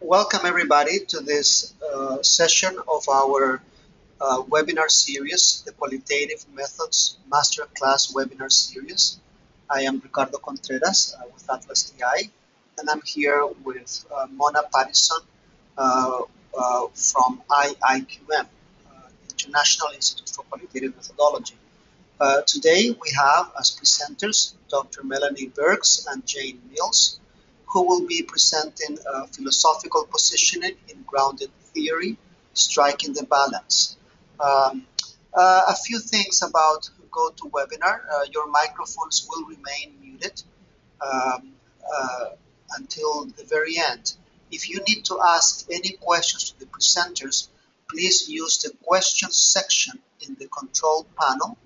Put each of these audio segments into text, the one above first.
welcome everybody to this uh, session of our uh, webinar series, the Qualitative Methods Masterclass webinar series. I am Ricardo Contreras uh, with ATLAS.ti, and I'm here with uh, Mona Pattison uh, uh, from IIQM, International Institute for Qualitative Methodology. today we have as presenters Dr. Melanie Birks and Jane Mills, who will be presenting a philosophical positioning in grounded theory, striking the balance. Um, uh, a few things about GoToWebinar. Uh, your microphones will remain muted um, uh, until the very end. If you need to ask any questions to the presenters, please use the questions section in the control panel.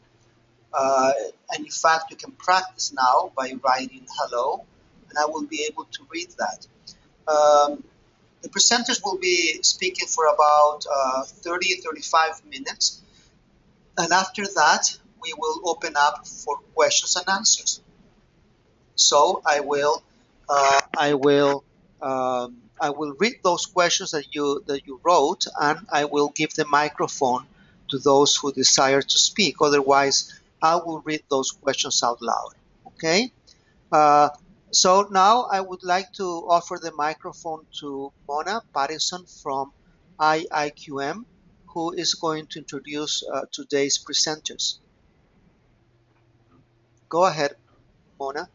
Uh, and in fact, you can practice now by writing hello and I will be able to read that. Um, the presenters will be speaking for about uh, 30, 35 minutes. And after that, we will open up for questions and answers. So I will, uh, I will, um, I will read those questions that you that you wrote, and I will give the microphone to those who desire to speak. Otherwise, I will read those questions out loud. Okay. Uh, so now I would like to offer the microphone to Mona Pattison from IIQM, who is going to introduce uh, today's presenters. Go ahead, Mona.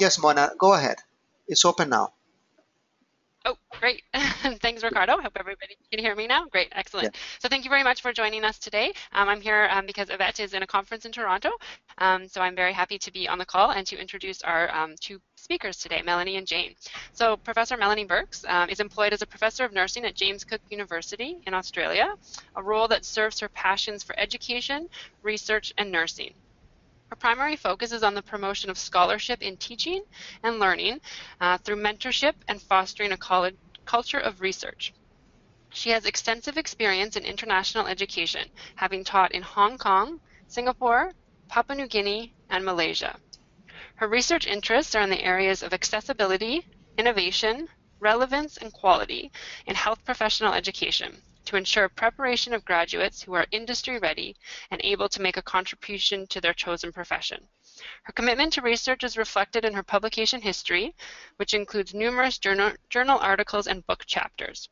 Yes, Mona, go ahead. It's open now. Oh, great. Thanks, Ricardo. I hope everybody can hear me now. Great, excellent. Yeah. So thank you very much for joining us today. Um, I'm here um, because Yvette is in a conference in Toronto. Um, so I'm very happy to be on the call and to introduce our um, two speakers today, Melanie and Jane. So Professor Melanie Birks um, is employed as a professor of nursing at James Cook University in Australia, a role that serves her passions for education, research, and nursing. Her primary focus is on the promotion of scholarship in teaching and learning uh, through mentorship and fostering a college culture of research. She has extensive experience in international education, having taught in Hong Kong, Singapore, Papua New Guinea, and Malaysia. Her research interests are in the areas of accessibility, innovation, relevance, and quality in health professional education, to ensure preparation of graduates who are industry ready and able to make a contribution to their chosen profession. Her commitment to research is reflected in her publication history, which includes numerous journal, journal articles and book chapters.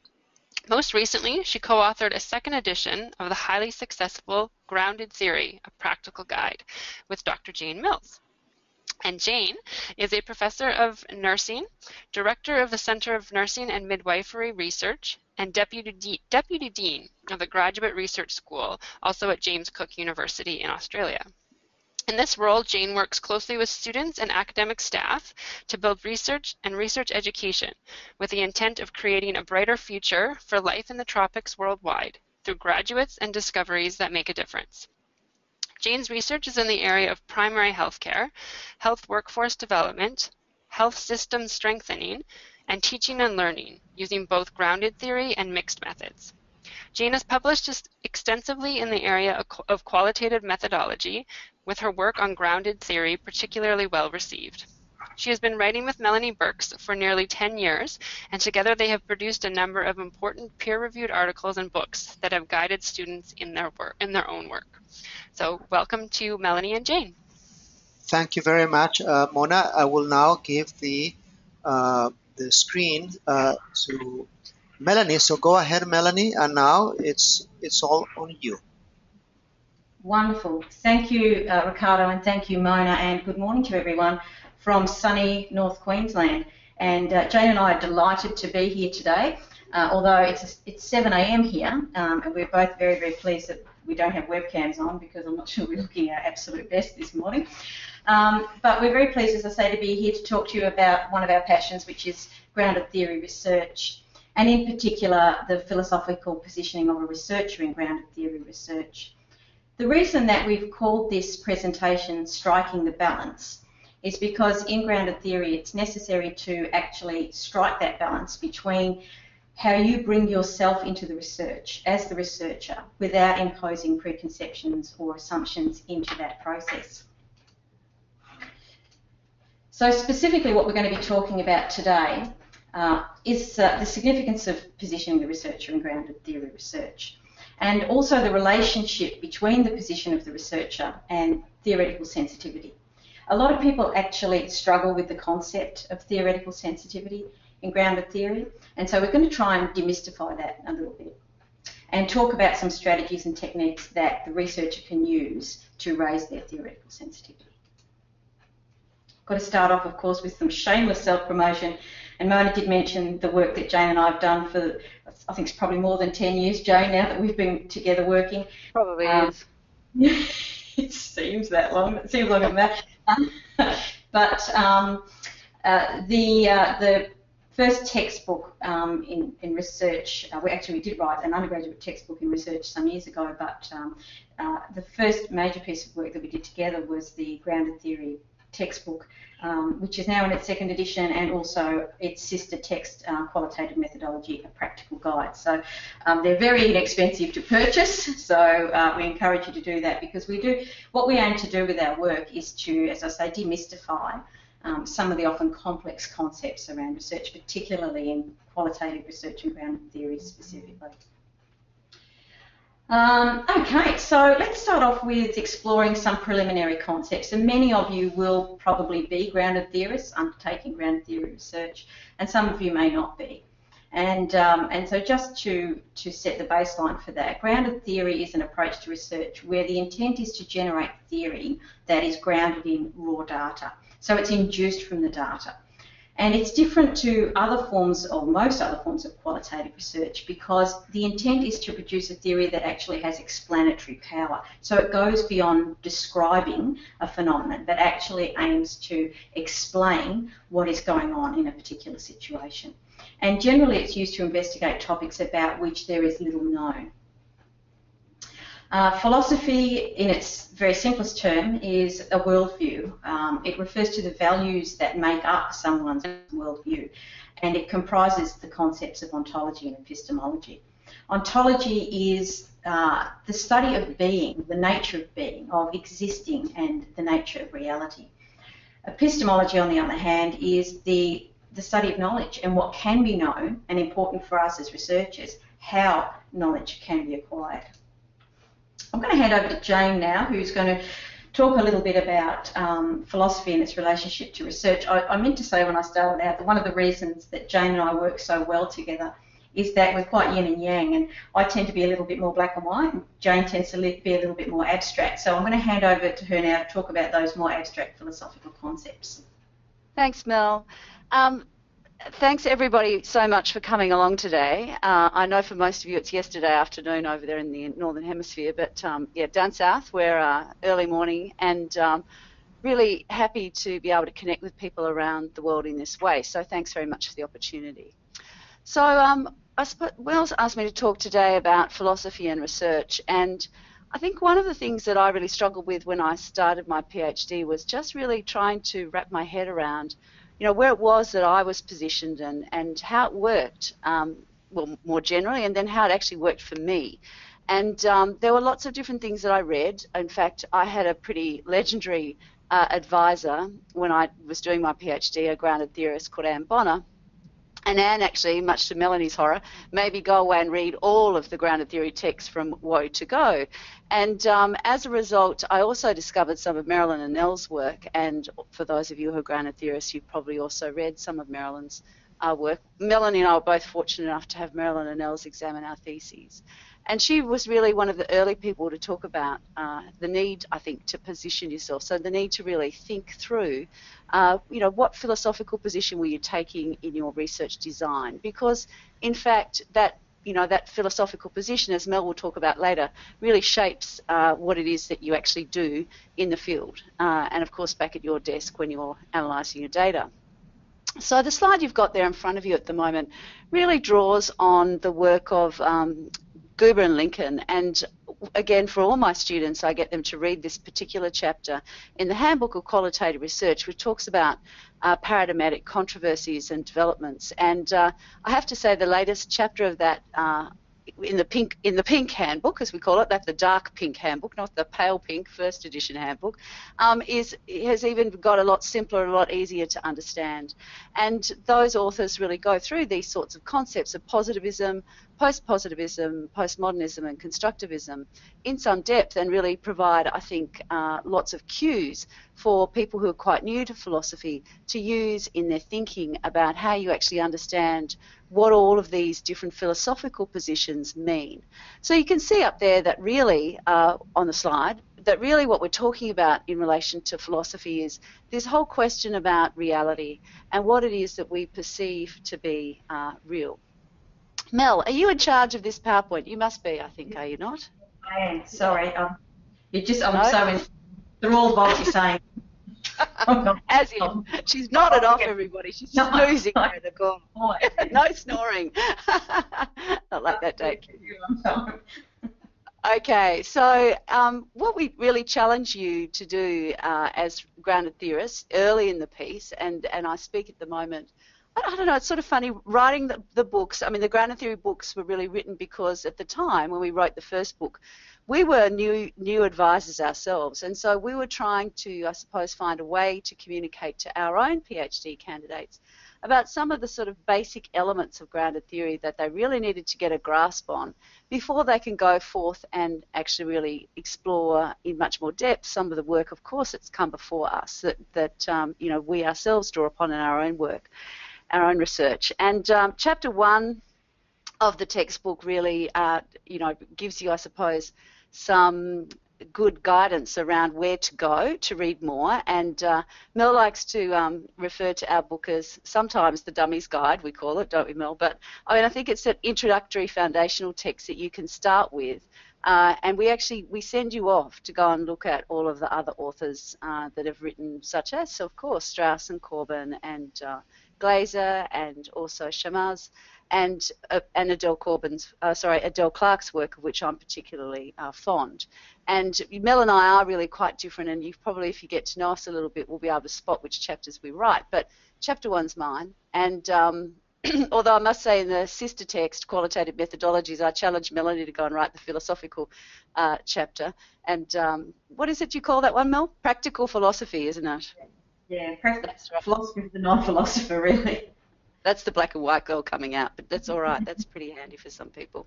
Most recently, she co-authored a second edition of the highly successful Grounded Theory, a Practical Guide, with Dr. Jane Mills. And Jane is a professor of nursing, director of the Center of Nursing and Midwifery Research, and deputy, de deputy dean of the Graduate Research School, also at James Cook University in Australia. In this role, Jane works closely with students and academic staff to build research and research education with the intent of creating a brighter future for life in the tropics worldwide through graduates and discoveries that make a difference. Jane's research is in the area of primary health care, health workforce development, health system strengthening, and teaching and learning using both grounded theory and mixed methods. Jane has published extensively in the area of qualitative methodology, with her work on grounded theory particularly well received. She has been writing with Melanie Birks for nearly 10 years, and together they have produced a number of important peer-reviewed articles and books that have guided students in their work, in their own work. So welcome to Melanie and Jane. Thank you very much, uh, Mona. I will now give the uh, the screen uh, to Melanie. So go ahead, Melanie, and now it's it's all on you. Wonderful. Thank you, uh, Ricardo, and thank you, Mona, and good morning to everyone from sunny North Queensland. And uh, Jane and I are delighted to be here today, uh, although it's, it's 7 a.m. here, um, and we're both very, very pleased that we don't have webcams on because I'm not sure we're looking our absolute best this morning. Um, but we're very pleased, as I say, to be here to talk to you about one of our passions, which is grounded theory research, and in particular, the philosophical positioning of a researcher in grounded theory research. The reason that we've called this presentation Striking the Balance is because in grounded theory it's necessary to actually strike that balance between how you bring yourself into the research as the researcher without imposing preconceptions or assumptions into that process. So specifically what we're going to be talking about today uh, is uh, the significance of positioning the researcher in grounded theory research and also the relationship between the position of the researcher and theoretical sensitivity. A lot of people actually struggle with the concept of theoretical sensitivity in grounded theory, and so we're going to try and demystify that a little bit and talk about some strategies and techniques that the researcher can use to raise their theoretical sensitivity. Got to start off, of course, with some shameless self-promotion. And Mona did mention the work that Jane and I have done for, I think it's probably more than 10 years, Jane, now that we've been together working. Probably um, is. it seems that long. It seems like a that. but um, uh, the uh, the first textbook um, in, in research, uh, we actually did write an undergraduate textbook in research some years ago, but um, uh, the first major piece of work that we did together was the grounded theory textbook, um, which is now in its second edition, and also its sister text, uh, Qualitative Methodology, a practical guide. So um, they're very inexpensive to purchase, so uh, we encourage you to do that because we do, what we aim to do with our work is to, as I say, demystify um, some of the often complex concepts around research, particularly in qualitative research and grounded theory specifically. Um, okay, so let's start off with exploring some preliminary concepts. And many of you will probably be grounded theorists undertaking grounded theory research, and some of you may not be. And, um, and so just to, to set the baseline for that, grounded theory is an approach to research where the intent is to generate theory that is grounded in raw data. So it's induced from the data. And it's different to other forms, or most other forms of qualitative research, because the intent is to produce a theory that actually has explanatory power. So it goes beyond describing a phenomenon, but actually aims to explain what is going on in a particular situation. And generally it's used to investigate topics about which there is little known. Uh, philosophy, in its very simplest term, is a worldview. Um, it refers to the values that make up someone's worldview, and it comprises the concepts of ontology and epistemology. Ontology is uh, the study of being, the nature of being, of existing, and the nature of reality. Epistemology, on the other hand, is the, the study of knowledge and what can be known, and important for us as researchers, how knowledge can be acquired. I'm going to hand over to Jane now, who's going to talk a little bit about um, philosophy and its relationship to research. I, I, meant to say when I started out that one of the reasons that Jane and I work so well together is that we're quite yin and yang, and I tend to be a little bit more black and white, and Jane tends to be a little bit more abstract. So I'm going to hand over to her now to talk about those more abstract philosophical concepts. Thanks, Mel. Um, thanks everybody so much for coming along today. Uh, I know for most of you it's yesterday afternoon over there in the northern hemisphere, but um, yeah, down south we're uh, early morning and um, really happy to be able to connect with people around the world in this way. So thanks very much for the opportunity. So um, Wells asked me to talk today about philosophy and research, and I think one of the things that I really struggled with when I started my PhD was just really trying to wrap my head around you know, where it was that I was positioned and, and how it worked, um, well, more generally, and then how it actually worked for me. And um, there were lots of different things that I read. In fact, I had a pretty legendary uh, advisor when I was doing my PhD, a grounded theorist called Anne Bonner, and Anne actually, much to Melanie's horror, made me go away and read all of the grounded theory texts from Woe to Go. And um, as a result, I also discovered some of Marilyn Annells' work. And for those of you who are grounded theorists, you've probably also read some of Marilyn's uh, work. Melanie and I were both fortunate enough to have Marilyn Annells' examine our theses. And she was really one of the early people to talk about uh, the need, I think, to position yourself. So the need to really think through, uh, you know, what philosophical position were you taking in your research design? Because, in fact, that you know that philosophical position, as Mel will talk about later, really shapes uh, what it is that you actually do in the field, uh, and of course back at your desk when you're analysing your data. So the slide you've got there in front of you at the moment really draws on the work of um, Guba and Lincoln. And again, for all my students, I get them to read this particular chapter in the Handbook of Qualitative Research, which talks about uh, paradigmatic controversies and developments. And uh, I have to say, the latest chapter of that uh, in the pink in the pink handbook, as we call it, that's the dark pink handbook, not the pale pink first edition handbook, um, is has even got a lot simpler a lot easier to understand. And those authors really go through these sorts of concepts of positivism, post-positivism, postmodernism, and constructivism in some depth, and really provide, I think, uh, lots of cues for people who are quite new to philosophy to use in their thinking about how you actually understand what all of these different philosophical positions mean. So you can see up there that really, uh, on the slide, that really what we're talking about in relation to philosophy is this whole question about reality and what it is that we perceive to be uh, real. Mel, are you in charge of this PowerPoint? You must be, I think, are you not? I am. Sorry. Um, you just, I'm no? so in, through what you're saying. As in, she's nodded off everybody. She's no, snoozing no, there in the corner. no snoring. Not like that, Dave. Okay, so um, what we really challenge you to do uh, as grounded theorists early in the piece, and, and I speak at the moment, I, I don't know, it's sort of funny, writing the, the books, I mean, the grounded theory books were really written because at the time when we wrote the first book, we were new new advisors ourselves, and so we were trying to, I suppose, find a way to communicate to our own PhD candidates about some of the sort of basic elements of grounded theory that they really needed to get a grasp on before they can go forth and actually really explore in much more depth some of the work, of course, that's come before us that, that um, you know we ourselves draw upon in our own work, our own research. And um, chapter one of the textbook really, uh, you know, gives you, I suppose, some good guidance around where to go to read more. And uh, Mel likes to um, refer to our book as sometimes the Dummy's Guide, we call it, don't we, Mel? But I mean, I think it's an introductory foundational text that you can start with. Uh, and we actually we send you off to go and look at all of the other authors uh, that have written, such as, of course, Strauss and Corbin and uh, Glaser and also Charmaz and uh, and Adele Corbin's, uh, sorry, Adele Clarke's work, of which I'm particularly uh, fond. And Mel and I are really quite different, and you probably, if you get to know us a little bit, will be able to spot which chapters we write. But chapter one's mine, and um, although I must say in the sister text, Qualitative Methodologies, I challenged Melanie to go and write the philosophical uh, chapter. And um, what is it you call that one, Mel? Practical philosophy, isn't it? Yeah, practical right. philosophy is the non-philosopher, really. That's the black and white girl coming out, but that's all right. That's pretty handy for some people.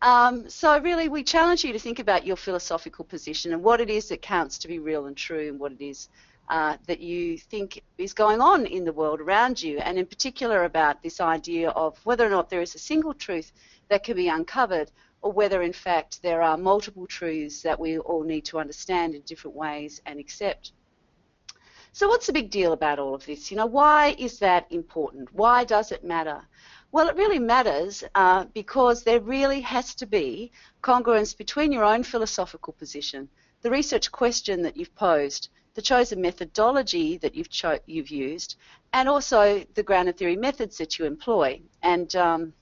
Um, so really, we challenge you to think about your philosophical position and what it is that counts to be real and true, and what it is uh, that you think is going on in the world around you, and in particular about this idea of whether or not there is a single truth that can be uncovered, or whether in fact there are multiple truths that we all need to understand in different ways and accept. So what's the big deal about all of this? You know, why is that important? Why does it matter? Well, it really matters uh, because there really has to be congruence between your own philosophical position, the research question that you've posed, the chosen methodology that you've, you've used, and also the grounded theory methods that you employ. And um,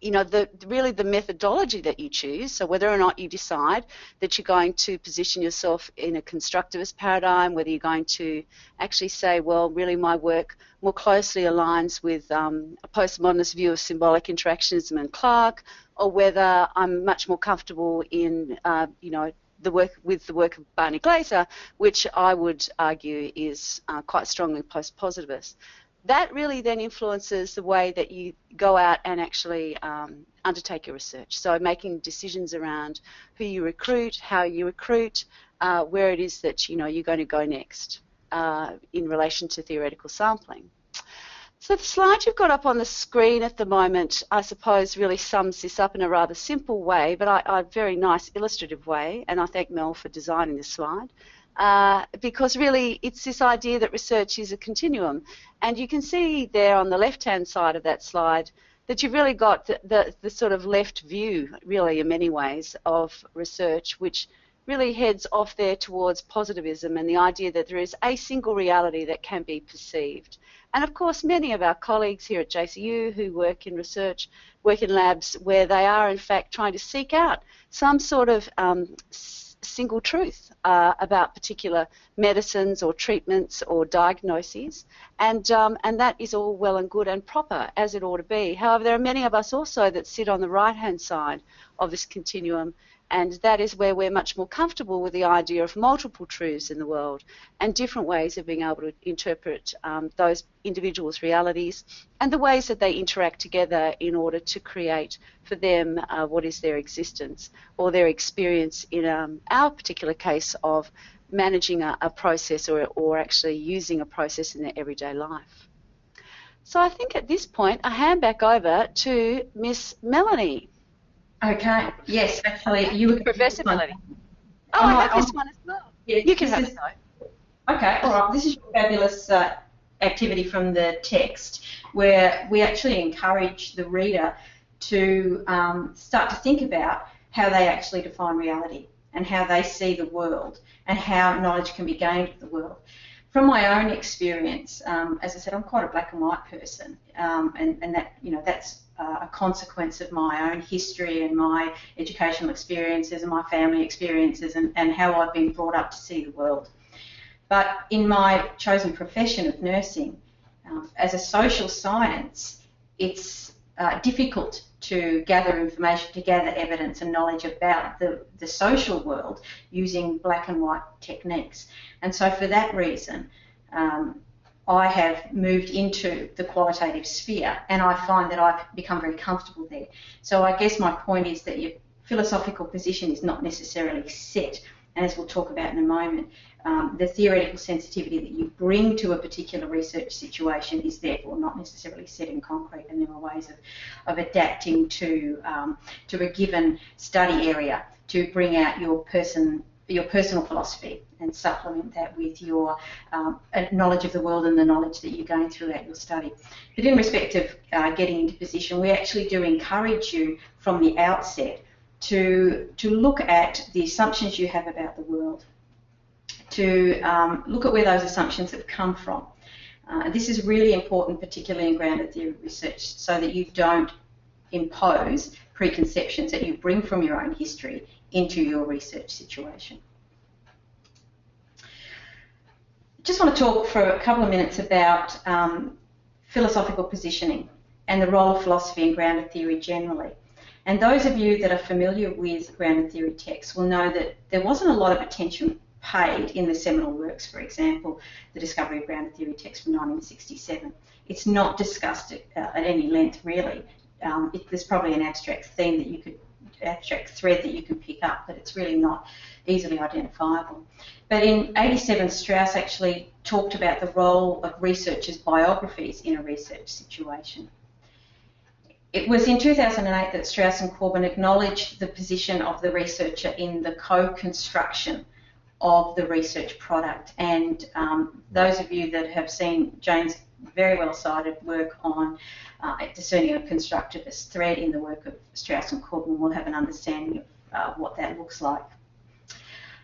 you know, the, really the methodology that you choose, so whether or not you decide that you're going to position yourself in a constructivist paradigm, whether you're going to actually say, well, really my work more closely aligns with um, a postmodernist view of symbolic interactionism and Clarke, or whether I'm much more comfortable in, uh, you know, the work with the work of Barney Glaser, which I would argue is uh, quite strongly post-positivist that really then influences the way that you go out and actually um, undertake your research. So making decisions around who you recruit, how you recruit, uh, where it is that you know you're going to go next uh, in relation to theoretical sampling. So the slide you've got up on the screen at the moment, I suppose, really sums this up in a rather simple way, but a very nice illustrative way, and I thank Mel for designing this slide. Uh, because really it's this idea that research is a continuum. And you can see there on the left-hand side of that slide that you've really got the, the, the, sort of left view, really in many ways, of research, which really heads off there towards positivism and the idea that there is a single reality that can be perceived. And of course, many of our colleagues here at JCU who work in research work in labs where they are in fact trying to seek out some sort of um, single truth uh, about particular medicines or treatments or diagnoses, and um, and that is all well and good and proper as it ought to be. However, there are many of us also that sit on the right-hand side of this continuum and that is where we're much more comfortable with the idea of multiple truths in the world and different ways of being able to interpret um, those individuals' realities and the ways that they interact together in order to create for them uh, what is their existence or their experience in um, our particular case of managing a, a process or, or actually using a process in their everyday life. So I think at this point I hand back over to Miss Melanie. Okay. Yes, actually, you were Professor Melanie. Oh, I have this one as well. Yeah, you can have is, it. Okay, all right. This is a fabulous uh, activity from the text where we actually encourage the reader to um, start to think about how they actually define reality and how they see the world and how knowledge can be gained of the world. From my own experience, um, as I said, I'm quite a black and white person, um, and, and that you know that's uh, a consequence of my own history and my educational experiences and my family experiences and, and how I've been brought up to see the world. But in my chosen profession of nursing, um, as a social science, it's uh, difficult to gather information, to gather evidence and knowledge about the, the social world using black and white techniques. And so for that reason, um, I have moved into the qualitative sphere and I find that I've become very comfortable there. So I guess my point is that your philosophical position is not necessarily set, and as we'll talk about in a moment, um, the theoretical sensitivity that you bring to a particular research situation is therefore not necessarily set in concrete, and there are ways of, of adapting to, um, to a given study area to bring out your person your personal philosophy and supplement that with your um, knowledge of the world and the knowledge that you gain throughout your study. But in respect of uh, getting into position, we actually do encourage you from the outset to, to look at the assumptions you have about the world, to um, look at where those assumptions have come from. Uh, this is really important, particularly in grounded theory research, so that you don't impose preconceptions that you bring from your own history into your research situation. I just want to talk for a couple of minutes about um, philosophical positioning and the role of philosophy in grounded theory generally. And those of you that are familiar with grounded theory texts will know that there wasn't a lot of attention paid in the seminal works, for example, the discovery of grounded theory text from 1967. It's not discussed at, uh, at any length, really. Um, it, there's probably an abstract theme that you could abstract thread that you can pick up, but it's really not easily identifiable. But in 87, Strauss actually talked about the role of researchers' biographies in a research situation. It was in 2008 that Strauss and Corbin acknowledged the position of the researcher in the co-construction of the research product. And um, those of you that have seen Jane's very well cited work on uh, discerning a constructivist thread in the work of Strauss and Corbin will have an understanding of uh, what that looks like.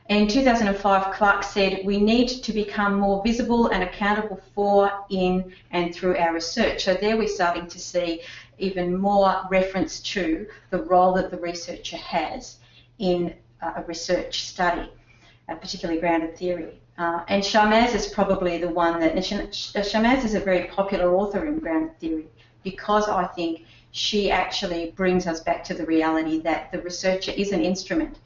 In 2005, Clarke said, we need to become more visible and accountable for, in, and through our research. So there we're starting to see even more reference to the role that the researcher has in uh, a research study, particularly grounded theory. Uh, and Charmaz is probably the one that, and is a very popular author in grounded theory because I think she actually brings us back to the reality that the researcher is an instrument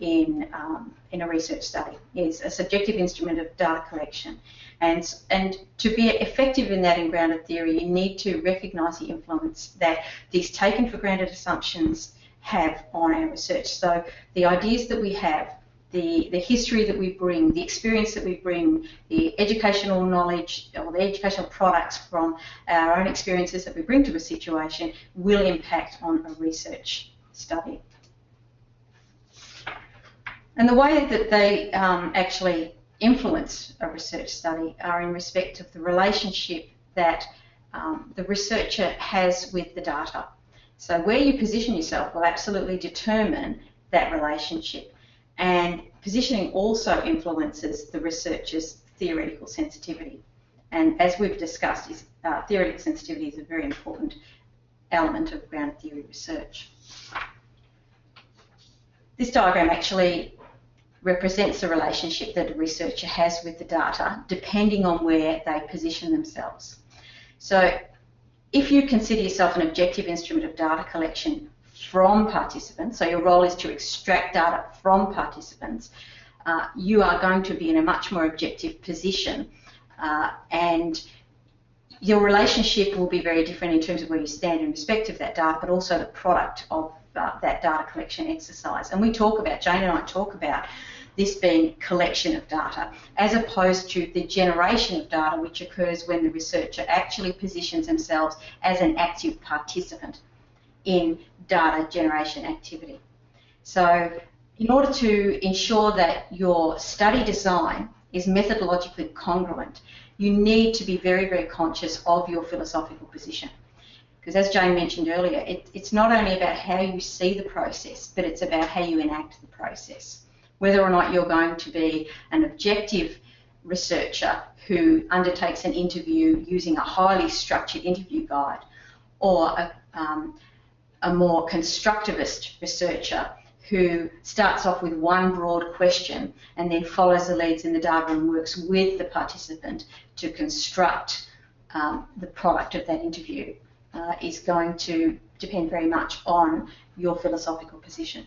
in, um, in a research study, is a subjective instrument of data collection. And, and to be effective in that in grounded theory, you need to recognise the influence that these taken for granted assumptions have on our research. So the ideas that we have the, the history that we bring, the experience that we bring, the educational knowledge or the educational products from our own experiences that we bring to a situation will impact on a research study. And the way that they um, actually influence a research study are in respect of the relationship that um, the researcher has with the data. So where you position yourself will absolutely determine that relationship. And positioning also influences the researcher's theoretical sensitivity. And as we've discussed, is, uh, theoretical sensitivity is a very important element of ground theory research. This diagram actually represents the relationship that a researcher has with the data depending on where they position themselves. So if you consider yourself an objective instrument of data collection from participants, so your role is to extract data from participants, uh, you are going to be in a much more objective position uh, and your relationship will be very different in terms of where you stand in respect of that data, but also the product of uh, that data collection exercise. And we talk about, Jane and I talk about this being collection of data, as opposed to the generation of data, which occurs when the researcher actually positions themselves as an active participant in data generation activity. So in order to ensure that your study design is methodologically congruent, you need to be very, very conscious of your philosophical position. Because as Jane mentioned earlier, it, it's not only about how you see the process, but it's about how you enact the process. Whether or not you're going to be an objective researcher who undertakes an interview using a highly structured interview guide, or a, um, a more constructivist researcher who starts off with one broad question and then follows the leads in the data and works with the participant to construct um, the product of that interview uh, is going to depend very much on your philosophical position.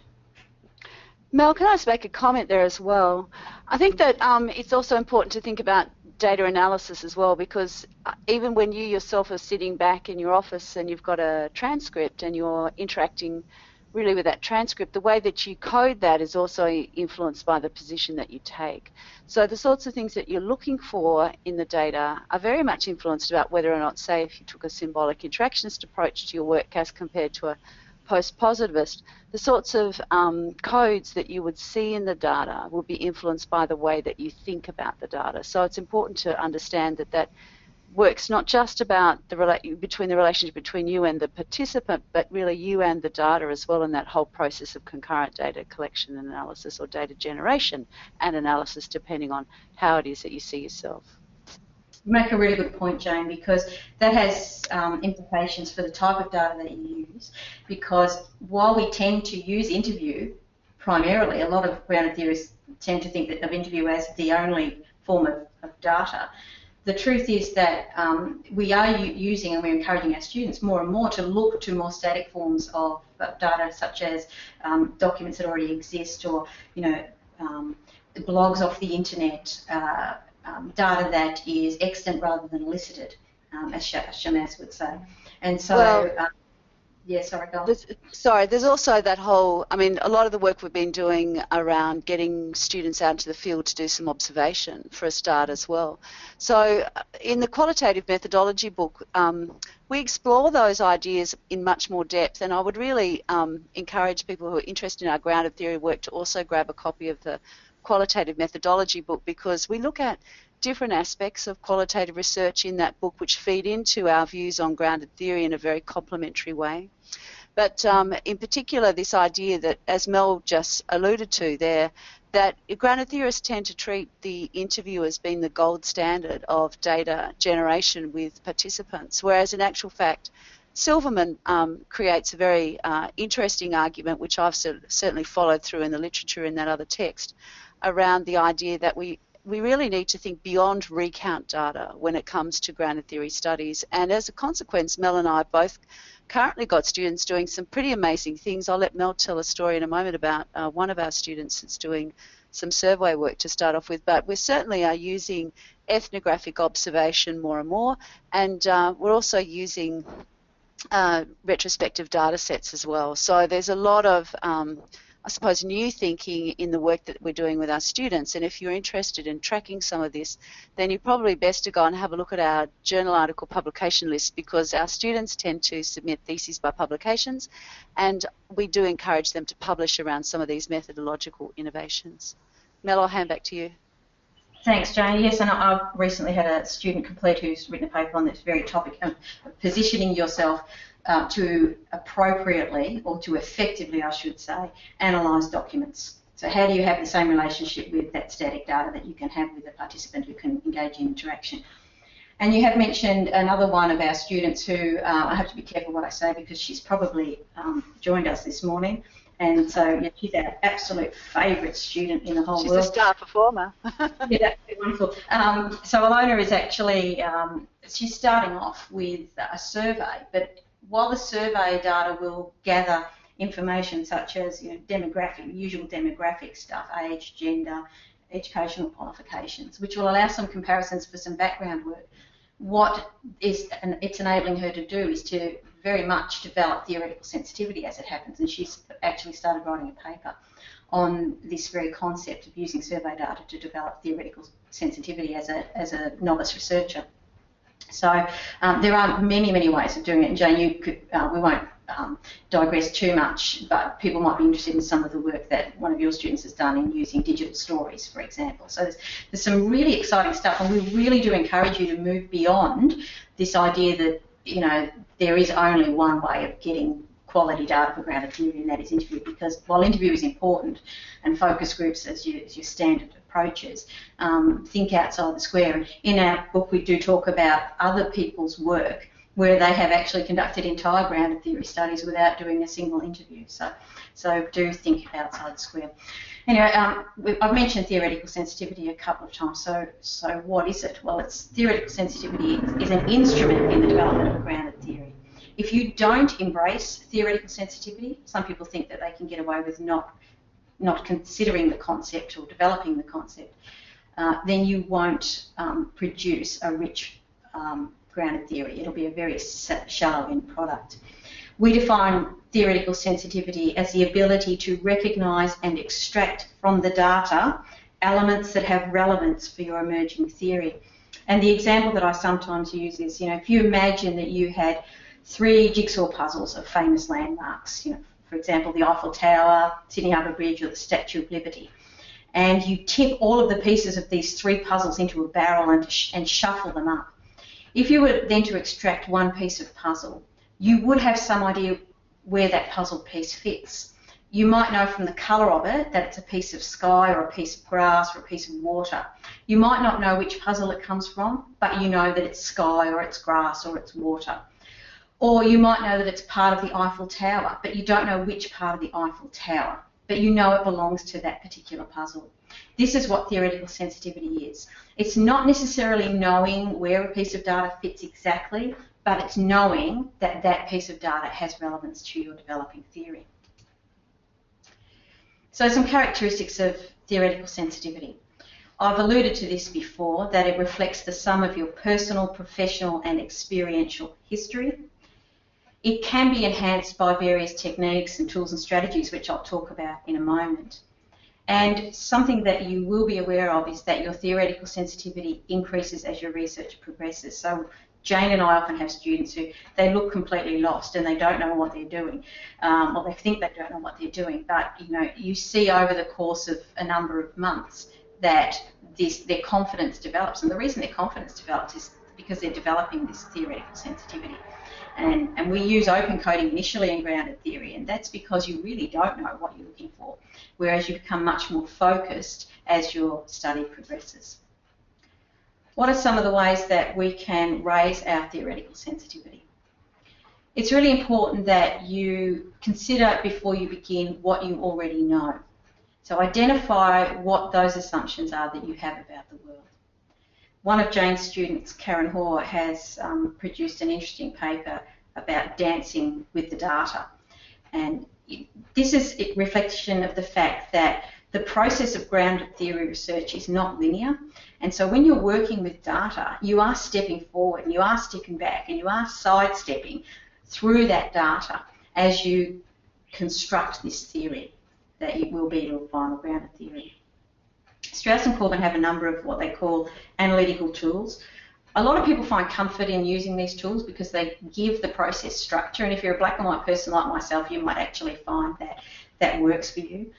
Mel, can I just make a comment there as well? I think that um, it's also important to think about data analysis as well because uh, even when you yourself are sitting back in your office and you've got a transcript and you're interacting really with that transcript, the way that you code that is also influenced by the position that you take. So the sorts of things that you're looking for in the data are very much influenced about whether or not, say, if you took a symbolic interactionist approach to your work as compared to a post-positivist, the sorts of um, codes that you would see in the data will be influenced by the way that you think about the data. So it's important to understand that that works not just about the rela- between the relationship between you and the participant, but really you and the data as well in that whole process of concurrent data collection and analysis or data generation and analysis, depending on how it is that you see yourself. Make a really good point, Jane, because that has um, implications for the type of data that you use. Because while we tend to use interview primarily, a lot of grounded theorists tend to think that of interview as the only form of, of data the truth is that um, we are using and we're encouraging our students more and more to look to more static forms of data, such as um, documents that already exist, or you know, um, blogs off the internet, uh, um, data that is extant rather than elicited, um, as Charmaz would say. And so. Well, uh, yeah, sorry, go there's, sorry, there's also that whole, I mean, a lot of the work we've been doing around getting students out into the field to do some observation for a start as well. So uh, in the qualitative methodology book, um, we explore those ideas in much more depth and I would really um, encourage people who are interested in our grounded theory work to also grab a copy of the qualitative methodology book because we look at different aspects of qualitative research in that book which feed into our views on grounded theory in a very complementary way. But um, in particular, this idea that, as Mel just alluded to there, that grounded theorists tend to treat the interview as being the gold standard of data generation with participants, whereas in actual fact, Silverman um, creates a very uh, interesting argument, which I've certainly followed through in the literature in that other text, around the idea that we we really need to think beyond recount data when it comes to grounded theory studies. And as a consequence, Mel and I both currently got students doing some pretty amazing things. I'll let Mel tell a story in a moment about uh, one of our students that's doing some survey work to start off with, but we certainly are using ethnographic observation more and more, and uh, we're also using uh, retrospective data sets as well. So there's a lot of um, I suppose, new thinking in the work that we're doing with our students. And if you're interested in tracking some of this, then you're probably best to go and have a look at our journal article publication list because our students tend to submit theses by publications, and we do encourage them to publish around some of these methodological innovations. Mel, I'll hand back to you. Thanks, Jane. Yes, and I've recently had a student complete who's written a paper on this very topic positioning yourself uh, to appropriately, or to effectively, I should say, analyse documents. So how do you have the same relationship with that static data that you can have with a participant who can engage in interaction? And you have mentioned another one of our students who, uh, I have to be careful what I say because she's probably um, joined us this morning, And so yeah, she's our absolute favourite student in the whole she's world. She's a star performer. yeah, wonderful. Um, so Alona is actually, um, she's starting off with a survey, but while the survey data will gather information such as you know, demographic, usual demographic stuff, age, gender, educational qualifications, which will allow some comparisons for some background work. What is it's enabling her to do is to very much develop theoretical sensitivity as it happens, and she's actually started writing a paper on this very concept of using survey data to develop theoretical sensitivity as a, as a novice researcher. So um, there are many, many ways of doing it. And Jane, you could, uh, we won't um, digress too much, but people might be interested in some of the work that one of your students has done in using digital stories, for example. So there's, there's some really exciting stuff, and we really do encourage you to move beyond this idea that you know there is only one way of getting quality data for grounded theory, and that is interview. Because while interview is important, and focus groups as, you, as your standard approaches, um, think outside the square. In our book, we do talk about other people's work where they have actually conducted entire grounded theory studies without doing a single interview. So, so do think outside the square. Anyway, um, I've mentioned theoretical sensitivity a couple of times. So, so what is it? Well, it's theoretical sensitivity is an instrument in the development of grounded theory. If you don't embrace theoretical sensitivity, some people think that they can get away with not not considering the concept or developing the concept, uh, then you won't um, produce a rich um, grounded theory. It'll be a very shallow end product. We define theoretical sensitivity as the ability to recognise and extract from the data elements that have relevance for your emerging theory. And the example that I sometimes use is, you know, if you imagine that you had three jigsaw puzzles of famous landmarks, you know, for example, the Eiffel Tower, Sydney Harbour Bridge, or the Statue of Liberty, and you tip all of the pieces of these three puzzles into a barrel and, sh and shuffle them up. If you were then to extract one piece of puzzle, you would have some idea where that puzzle piece fits. You might know from the colour of it that it's a piece of sky or a piece of grass or a piece of water. You might not know which puzzle it comes from, but you know that it's sky or it's grass or it's water. Or you might know that it's part of the Eiffel Tower, but you don't know which part of the Eiffel Tower, but you know it belongs to that particular puzzle. This is what theoretical sensitivity is. It's not necessarily knowing where a piece of data fits exactly, but it's knowing that that piece of data has relevance to your developing theory. So some characteristics of theoretical sensitivity. I've alluded to this before, that it reflects the sum of your personal, professional and experiential history. It can be enhanced by various techniques and tools and strategies, which I'll talk about in a moment. And something that you will be aware of is that your theoretical sensitivity increases as your research progresses. So Jane and I often have students who they look completely lost and they don't know what they're doing, um, or they think they don't know what they're doing. But you know, you see over the course of a number of months that this their confidence develops, and the reason their confidence develops is because they're developing this theoretical sensitivity. And, and we use open coding initially in grounded theory, and that's because you really don't know what you're looking for, whereas you become much more focused as your study progresses. What are some of the ways that we can raise our theoretical sensitivity? It's really important that you consider before you begin what you already know. So identify what those assumptions are that you have about the world. One of Jane's students, Karen Hoare, has um, produced an interesting paper about dancing with the data. And this is a reflection of the fact that the process of grounded theory research is not linear. And so when you're working with data, you are stepping forward and you are stepping back and you are sidestepping through that data as you construct this theory that it will be your final grounded theory. Strauss and Corbin have a number of what they call analytical tools. A lot of people find comfort in using these tools because they give the process structure, and if you're a black and white person like myself, you might actually find that that works for you.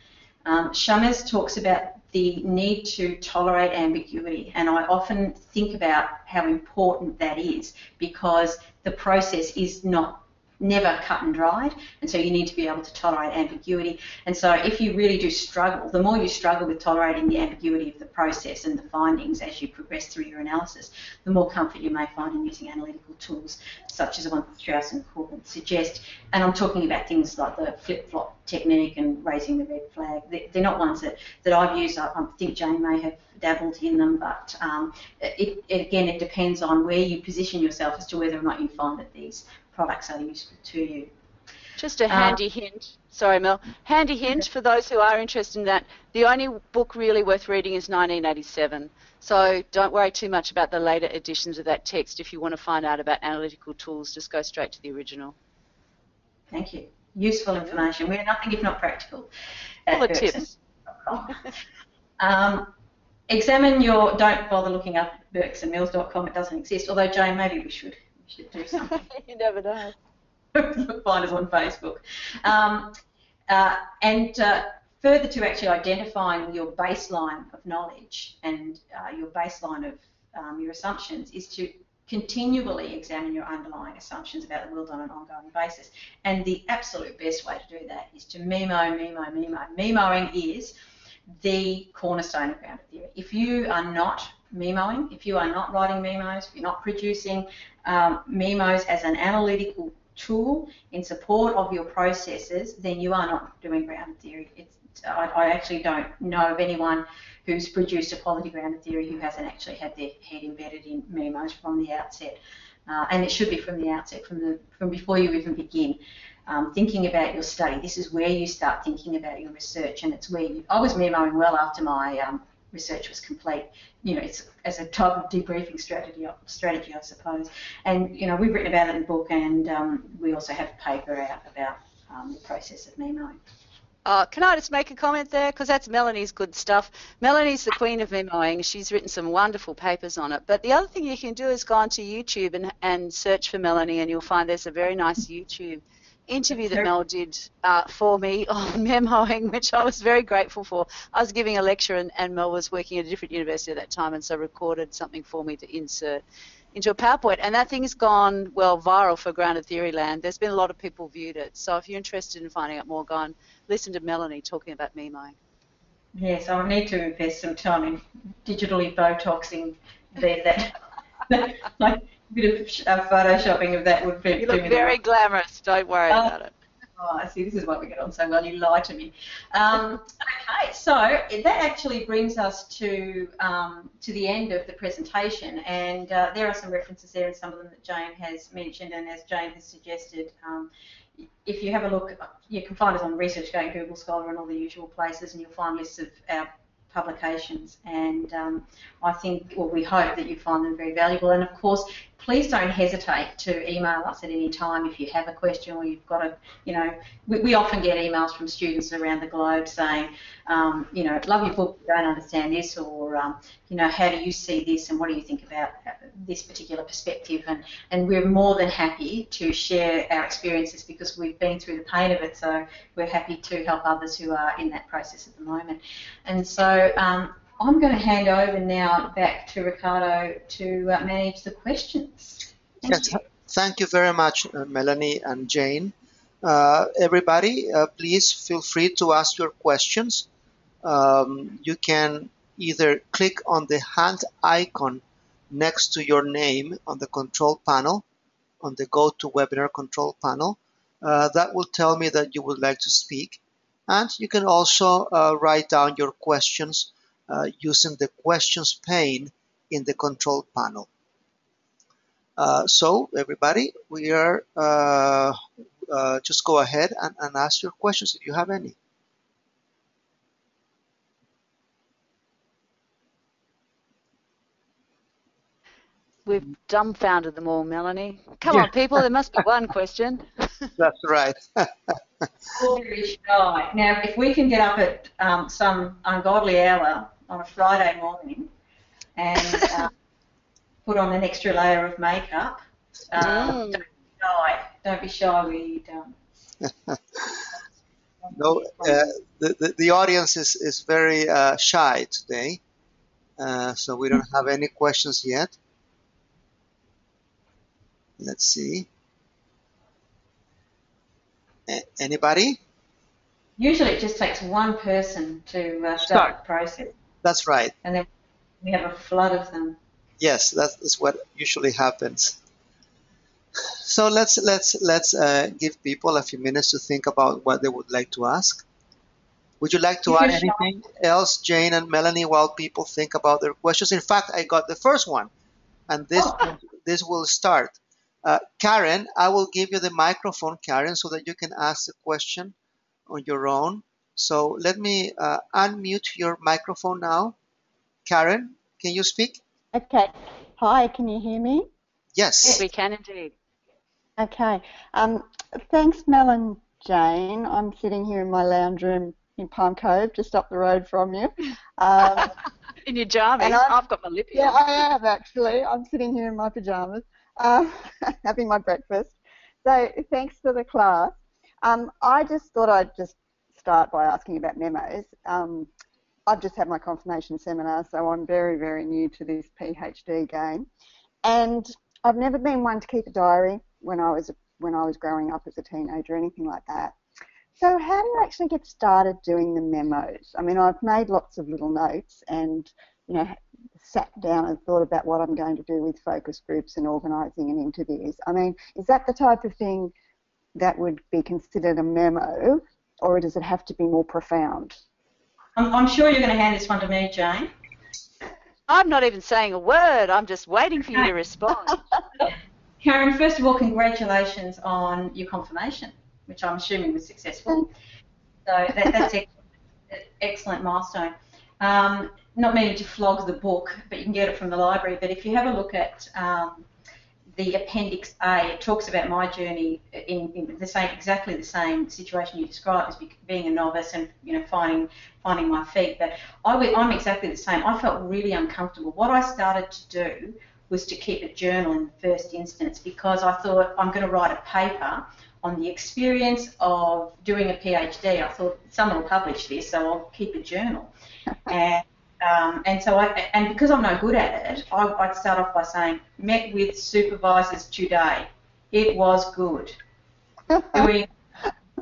Um, Charmaz talks about the need to tolerate ambiguity, and I often think about how important that is because the process is not never cut and dried, and so you need to be able to tolerate ambiguity. And so, if you really do struggle, the more you struggle with tolerating the ambiguity of the process and the findings as you progress through your analysis, the more comfort you may find in using analytical tools such as the one that Strauss and Corbin suggest. And I'm talking about things like the flip-flop technique and raising the red flag. They're not ones that, that I've used. I, I think Jane may have dabbled in them, but um, it, it, again, it depends on where you position yourself as to whether or not you find that these products are useful to you. Just a handy uh, hint, sorry Mel, handy hint for those who are interested in that, the only book really worth reading is 1987. So don't worry too much about the later editions of that text. If you want to find out about analytical tools, just go straight to the original. Thank you. Useful information. We're nothing if not practical. Full of tips. um, examine your, don't bother looking up birksandmills.com, it doesn't exist, although Jane, maybe we should should do something. you never know. Find us on Facebook. Um, uh, and uh, further to actually identifying your baseline of knowledge and uh, your baseline of um, your assumptions is to continually examine your underlying assumptions about the world on an ongoing basis. And the absolute best way to do that is to memo, memo, memo. Memoing is the cornerstone of grounded theory. If you are not memoing, if you are not writing memos, if you're not producing um, memos as an analytical tool in support of your processes, then you are not doing grounded theory. It's, I, I, actually don't know of anyone who's produced a quality grounded theory who hasn't actually had their head embedded in memos from the outset. Uh, and it should be from the outset, from the from before you even begin. Um, thinking about your study. This is where you start thinking about your research, and it's where you, I was memoing well after my um, research was complete. You know, it's as a type of debriefing strategy, strategy, I suppose. And you know, we've written about it in the book, and um, we also have a paper out about um, the process of memoing. Uh, can I just make a comment there? Because that's Melanie's good stuff. Melanie's the queen of memoing. She's written some wonderful papers on it. But the other thing you can do is go onto YouTube and, and search for Melanie, and you'll find there's a very nice YouTube interview that Mel did uh, for me on memoing, which I was very grateful for. I was giving a lecture, and, and Mel was working at a different university at that time, and so recorded something for me to insert into a PowerPoint. And that thing's gone, well, viral for Grounded Theory Land. There's been a lot of people viewed it. So if you're interested in finding out more, go and listen to Melanie talking about memoing. Yes, I need to invest some time in digitally Botoxing that. like, bit of uh, photoshopping of that would be. You look very glamorous. Don't worry uh, about it. Oh, I see. This is why we get on so well. You lie to me. Um, okay, so that actually brings us to um, to the end of the presentation, and uh, there are some references there, and some of them that Jane has mentioned, and as Jane has suggested. Um, if you have a look, you can find us on ResearchGate, Google Scholar, and all the usual places, and you'll find lists of our publications. And um, I think, well, we hope that you find them very valuable. And of course, please don't hesitate to email us at any time if you have a question or you've got a, you know, we, we often get emails from students around the globe saying, um, you know, love your book, don't understand this, or, um, you know, how do you see this and what do you think about this particular perspective? And, and we're more than happy to share our experiences because we've been through the pain of it, so we're happy to help others who are in that process at the moment. And so, um, I'm going to hand over now back to Ricardo to uh, manage the questions. Thank yes, you. Thank you very much, uh, Melanie and Jane. Uh, everybody, uh, please feel free to ask your questions. Um, you can either click on the hand icon next to your name on the control panel, on the GoToWebinar control panel. Uh, that will tell me that you would like to speak. And you can also uh, write down your questions uh, using the questions pane in the control panel. Uh, so everybody, we are uh, uh, just go ahead and, and ask your questions if you have any. We've dumbfounded them all, Melanie. Come yeah. on, people, there must be one question. That's right. very shy. Now, if we can get up at um, some ungodly hour on a Friday morning and uh, put on an extra layer of makeup. Uh, mm. Don't be shy. Don't be shy we um, no, uh, the, the, the audience is, is very uh, shy today, uh, so we don't have any questions yet. Let's see. Anybody? Usually it just takes one person to uh, start, start the process. That's right. And then we have a flood of them. Yes, that is what usually happens. So let's let's let's uh, give people a few minutes to think about what they would like to ask. Would you like to add anything else, Jane and Melanie, while people think about their questions? In fact, I got the first one, and this oh. this will start. Uh, Karen, I will give you the microphone, Karen, so that you can ask the question on your own. So let me uh, unmute your microphone now. Karen, can you speak? Okay. Hi, can you hear me? Yes. Yes, we can indeed. Okay. Um, thanks, Mel and Jane. I'm sitting here in my lounge room in Palm Cove, just up the road from you. Um, in your jammies? I've got my lippy Yeah, I have actually. I'm sitting here in my pajamas, uh, having my breakfast. So thanks for the class. Um, I just thought I'd just start by asking about memos. Um, I've just had my confirmation seminar, so I'm very, very new to this PhD game. And I've never been one to keep a diary when I was when I was growing up as a teenager or anything like that. So how do you actually get started doing the memos? I mean, I've made lots of little notes and you know sat down and thought about what I'm going to do with focus groups and organising and interviews. I mean, is that the type of thing that would be considered a memo, or does it have to be more profound? I'm, I'm sure you're going to hand this one to me, Jane. I'm not even saying a word. I'm just waiting for you to respond. Karen, first of all, congratulations on your confirmation, which I'm assuming was successful. So that, that's an excellent milestone. Um, not meaning to flog the book, but you can get it from the library. But if you have a look at um, the Appendix A, it talks about my journey in, in, the same, exactly the same situation you described as being a novice and you know finding finding my feet. But I, I'm exactly the same. I felt really uncomfortable. What I started to do was to keep a journal in the first instance because I thought I'm going to write a paper on the experience of doing a PhD. I thought someone will publish this, so I'll keep a journal. and um, and so I and because I'm no good at it, I, would start off by saying met with supervisors today. It was good. doing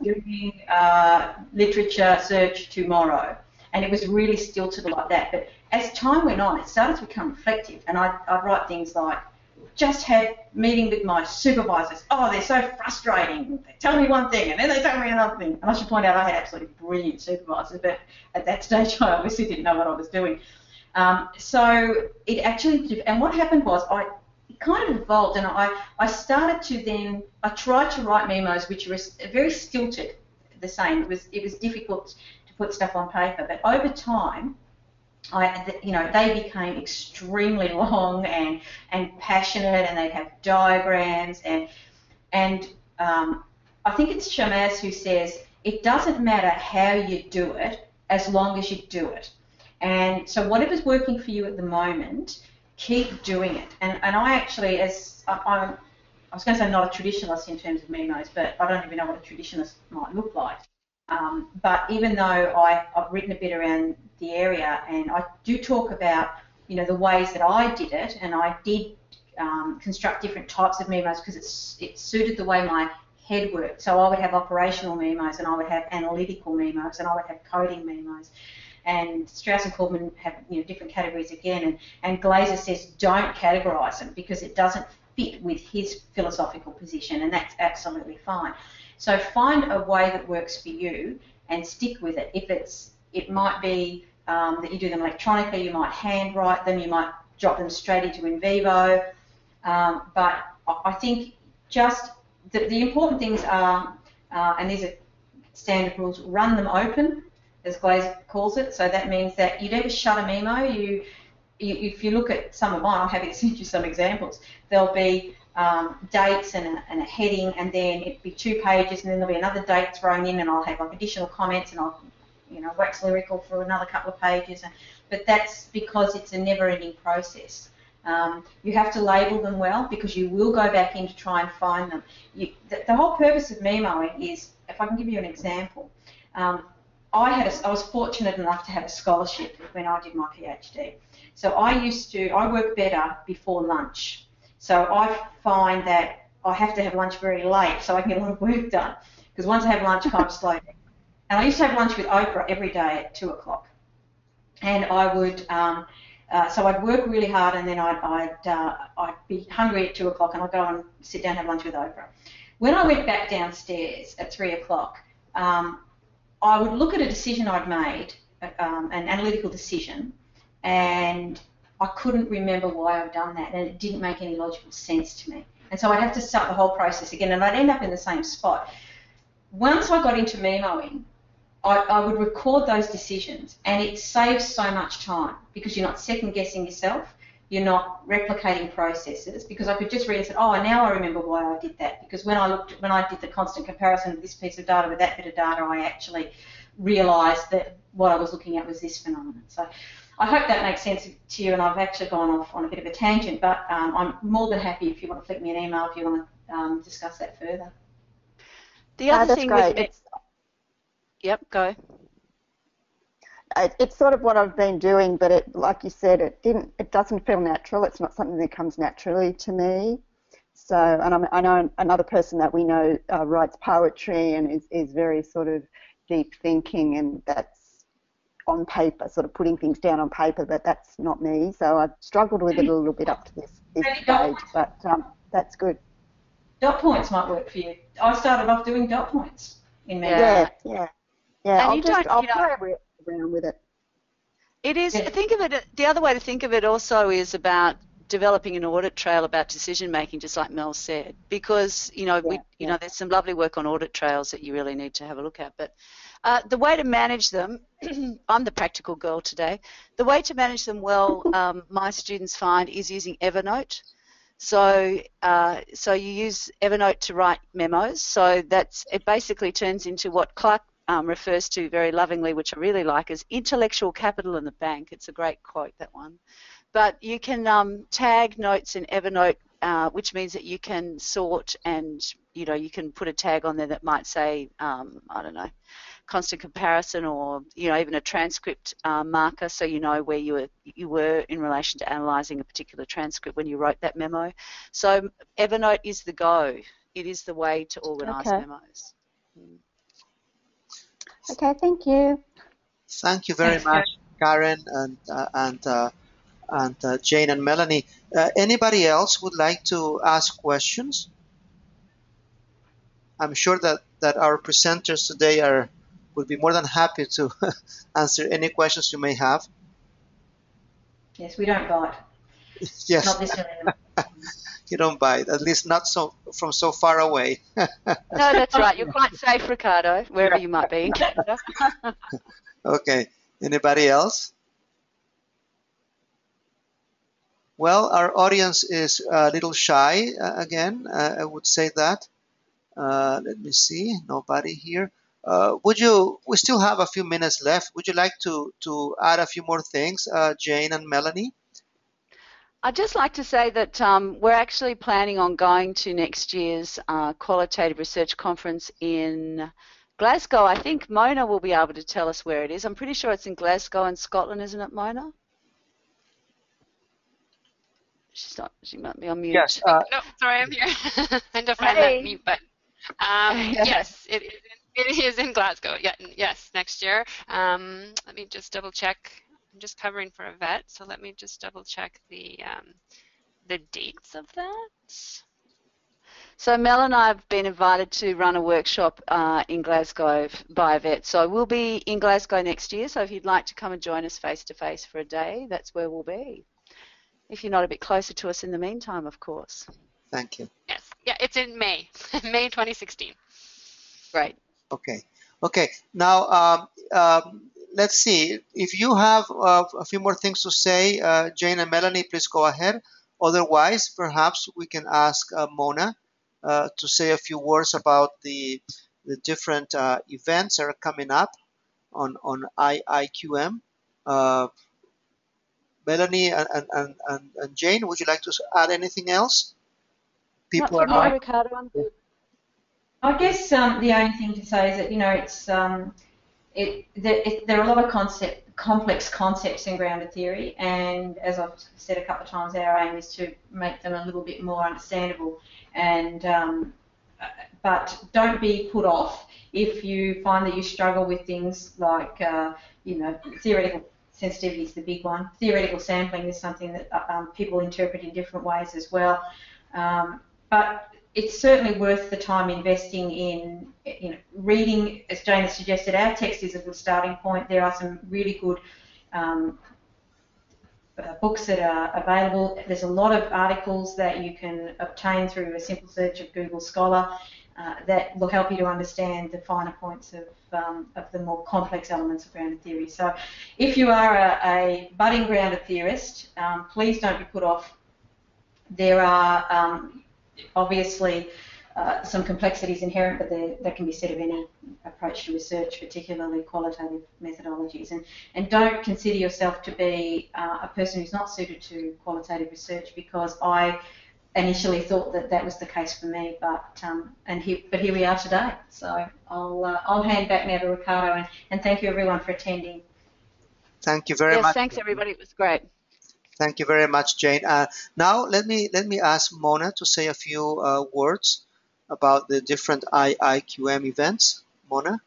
doing uh, literature search tomorrow, and it was really stilted like that. But as time went on, it started to become reflective, and I'd, I'd write things like, just had meeting with my supervisors. Oh, they're so frustrating. They tell me one thing and then they tell me another thing. And I should point out I had absolutely brilliant supervisors, but at that stage I obviously didn't know what I was doing. Um, so it actually, and what happened was I kind of evolved, and I I started to then I tried to write memos which were very stilted, the same. It was it was difficult to put stuff on paper, but over time I, you know, they became extremely long and and passionate, and they'd have diagrams and and um, I think it's Charmaz who says it doesn't matter how you do it as long as you do it. And so whatever's working for you at the moment, keep doing it. And and I actually, as I, I'm, I was going to say not a traditionalist in terms of memos, but I don't even know what a traditionalist might look like. Um, but even though I, I've written a bit around the area, and I do talk about you know the ways that I did it, and I did um, construct different types of memos because it suited the way my head worked. So I would have operational memos, and I would have analytical memos, and I would have coding memos. And Strauss and Kaufman have you know different categories again, and, and Glaser says don't categorize them because it doesn't fit with his philosophical position, and that's absolutely fine. So find a way that works for you and stick with it. If it's it might be um, that you do them electronically. You might handwrite them. You might drop them straight into NVivo. Um, but I think just the, the important things are, uh, and these are standard rules, run them open, as Glaser calls it. So that means that you never shut a memo. You, you, if you look at some of mine, I'm happy to send you some examples. There'll be um, dates and a, and a, heading, and then it'd be two pages, and then there'll be another date thrown in, and I'll have like additional comments, and I'll you know, wax lyrical for another couple of pages. And, but that's because it's a never-ending process. Um, you have to label them well because you will go back in to try and find them. You, the, the, whole purpose of memoing is, if I can give you an example, um, I had a, I was fortunate enough to have a scholarship when I did my PhD. So I used to, I work better before lunch. So I find that I have to have lunch very late so I can get a lot of work done because once I have lunch, of slow. And I used to have lunch with Oprah every day at two o'clock, and I would. Um, uh, so I'd work really hard, and then I'd I'd, uh, I'd be hungry at two o'clock, and I'd go and sit down and have lunch with Oprah. When I went back downstairs at three o'clock, um, I would look at a decision I'd made, um, an analytical decision, and I couldn't remember why I'd done that, and it didn't make any logical sense to me. And so I'd have to start the whole process again, and I'd end up in the same spot. Once I got into memoing, I, I would record those decisions, and it saves so much time because you're not second guessing yourself, you're not replicating processes. Because I could just read and say, oh, now I remember why I did that. Because when I looked, when I did the constant comparison of this piece of data with that bit of data, I actually realised that what I was looking at was this phenomenon. So I hope that makes sense to you, and I've actually gone off on a bit of a tangent, but um, I'm more than happy if you want to flick me an email if you want to um, discuss that further. The other uh, thing great. with Yep, go. It, it's sort of what I've been doing, but it, like you said, it didn't. It doesn't feel natural. It's not something that comes naturally to me. So, and I'm, i know another person that we know uh, writes poetry and is, is very sort of deep thinking, and that's on paper, sort of putting things down on paper. But that's not me. So I've struggled with it a little bit up to this, this stage, but um, that's good. Dot points might work for you. I started off doing dot points in memory. Yeah, yeah. Yeah, And I'll you just don't- I'll you know- play around with it. It is. Yeah. Think of it. The other way to think of it also is about developing an audit trail about decision making, just like Mel said, because you know we, you yeah. know, there's some lovely work on audit trails that you really need to have a look at. But uh, the way to manage them, I'm the practical girl today. The way to manage them well, um, my students find, is using Evernote. So, uh, so you use Evernote to write memos. So that's it. Basically, turns into what Clarke um, refers to very lovingly, which I really like, as intellectual capital in the bank. It's a great quote, that one. But you can um, tag notes in Evernote, uh, which means that you can sort and you know you can put a tag on there that might say um, I don't know, constant comparison or you know even a transcript uh, marker, so you know where you were you were in relation to analysing a particular transcript when you wrote that memo. So Evernote is the go. It is the way to organise Okay. memos. Okay, thank you. Thank you very much, Karen and uh, and uh, and uh, Jane and Melanie. Uh, anybody else would like to ask questions? I'm sure that, that our presenters today are would be more than happy to answer any questions you may have. Yes, we don't bite. Yes, Not this you don't bite, at least not so from so far away. No, that's right. You're quite safe, Ricardo, wherever you might be in Canada. Okay. Anybody else? Well, our audience is a little shy uh, again. Uh, I would say that. Uh, let me see. Nobody here. Uh, would you? We still have a few minutes left. Would you like to to add a few more things, uh, Jane and Melanie? I'd just like to say that um, we're actually planning on going to next year's uh, qualitative research conference in Glasgow. I think Mona will be able to tell us where it is. I'm pretty sure it's in Glasgow in Scotland, isn't it, Mona? She's not. She might be on mute. Yes. Uh, No, sorry, I'm here. and to find Hey. that mute button. Um, Yeah. yes, it is. In, it is in Glasgow. Yeah, yes, next year. Um, let me just double check. I'm just covering for a vet, so let me just double check the um, the dates of that. So Mel and I have been invited to run a workshop uh, in Glasgow by a vet. So we'll be in Glasgow next year. So if you'd like to come and join us face to face for a day, that's where we'll be. If you're not a bit closer to us in the meantime, of course. thank you. Yes, yeah, it's in May, May 2016. Great. Okay. Okay. Now, um, um, let's see. If you have uh, a few more things to say, uh, Jane and Melanie, please go ahead. Otherwise, perhaps we can ask uh, Mona uh, to say a few words about the the different uh, events that are coming up on on IIQM. Uh, Melanie and, and, and, and, Jane, would you like to add anything else? People Not are for me, not. Ricardo. I guess um, the only thing to say is that you know it's um, it, there, it there are a lot of concept complex concepts in grounded theory, and as I've said a couple of times, our aim is to make them a little bit more understandable. And um, but don't be put off if you find that you struggle with things like, uh, you know, theoretical sensitivity is the big one. Theoretical sampling is something that uh, um, people interpret in different ways as well. Um, but it's certainly worth the time investing in you know, reading, as Jane has suggested, our text is a good starting point. There are some really good um, uh, books that are available. There's a lot of articles that you can obtain through a simple search of Google Scholar uh, that will help you to understand the finer points of, um, of the more complex elements of grounded theory. So if you are a, a budding grounded theorist, um, please don't be put off. There are um, obviously uh, some complexities inherent, but that can be said of any approach to research, particularly qualitative methodologies. And, and don't consider yourself to be uh, a person who's not suited to qualitative research because I initially thought that that was the case for me, but um, and he, but here we are today. So I'll uh, I'll hand back now to Ricardo and, and thank you everyone for attending. Thank you very yes, much. Thanks everybody. It was great. Thank you very much, Jane. Uh, now let me let me ask Mona to say a few uh, words about the different IIQM events. Mona.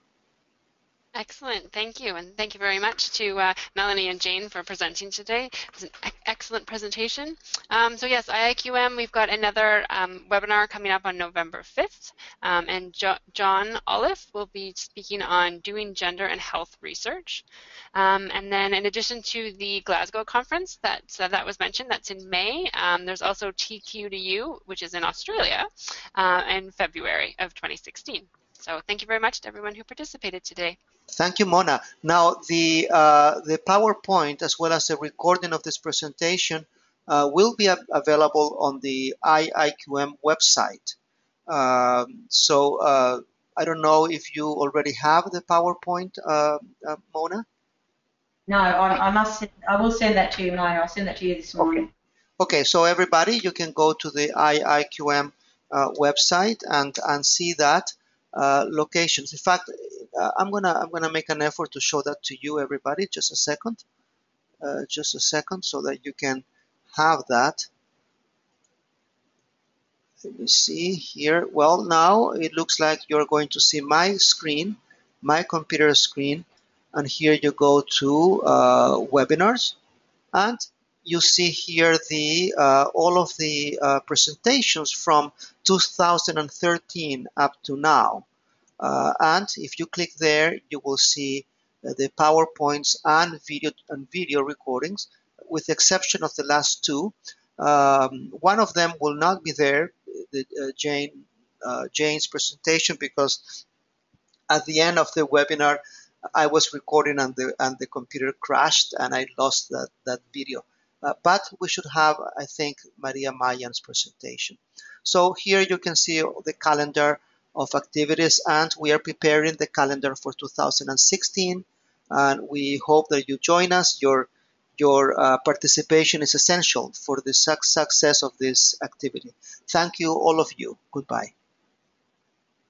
Excellent, thank you, and thank you very much to uh, Melanie and Jane for presenting today. It was an excellent presentation. Um, so yes, IIQM, we've got another um, webinar coming up on November 5th, um, and jo John Oliffe will be speaking on doing gender and health research. Um, and then in addition to the Glasgow conference that, that was mentioned, that's in May, um, there's also TQ2U, which is in Australia, uh, in February of 2016. So thank you very much to everyone who participated today. Thank you, Mona. Now, the, uh, the PowerPoint as well as the recording of this presentation uh, will be available on the IIQM website. Um, so uh, I don't know if you already have the PowerPoint, uh, uh, Mona? No, I, I, must. I will send that to you, Maya. I'll send that to you this morning. Okay. okay so everybody, you can go to the IIQM uh, website and and see that locations. In fact, uh, I'm gonna I'm gonna make an effort to show that to you everybody just a second. Uh, just a second so that you can have that. Let me see here. Well now it looks like you're going to see my screen my computer screen and here you go to uh, webinars. And you see here the uh, all of the uh, presentations from 2013 up to now uh, and if you click there, you will see uh, the PowerPoints and video and video recordings, with the exception of the last two. Um, one of them will not be there, the, uh, Jane uh, Jane's presentation, because at the end of the webinar, I was recording and the and the computer crashed and I lost that that video. Uh, but we should have, I think, Maria Mayan's presentation. So here you can see the calendar of activities and we are preparing the calendar for 2016 and we hope that you join us. Your your uh, participation is essential for the success of this activity. Thank you, all of you. Goodbye.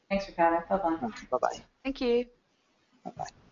Thanks, Ricardo. Bye-bye. Bye-bye. Thank you. Bye-bye.